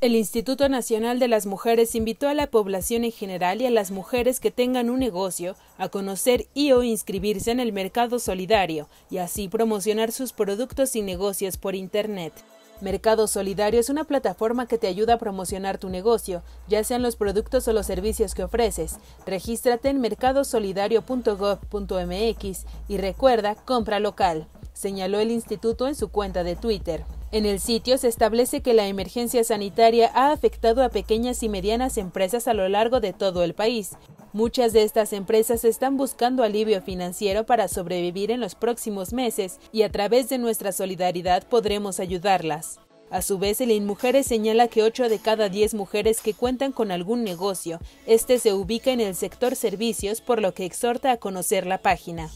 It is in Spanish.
El Instituto Nacional de las Mujeres invitó a la población en general y a las mujeres que tengan un negocio a conocer y o inscribirse en el mercado solidario y así promocionar sus productos y negocios por Internet. Mercado Solidario es una plataforma que te ayuda a promocionar tu negocio, ya sean los productos o los servicios que ofreces. Regístrate en mercadosolidario.gov.mx y recuerda, compra local, señaló el instituto en su cuenta de Twitter. En el sitio se establece que la emergencia sanitaria ha afectado a pequeñas y medianas empresas a lo largo de todo el país. Muchas de estas empresas están buscando alivio financiero para sobrevivir en los próximos meses y a través de nuestra solidaridad podremos ayudarlas. A su vez, el InMujeres señala que 8 de cada 10 mujeres que cuentan con algún negocio, este se ubica en el sector servicios, por lo que exhorta a conocer la página.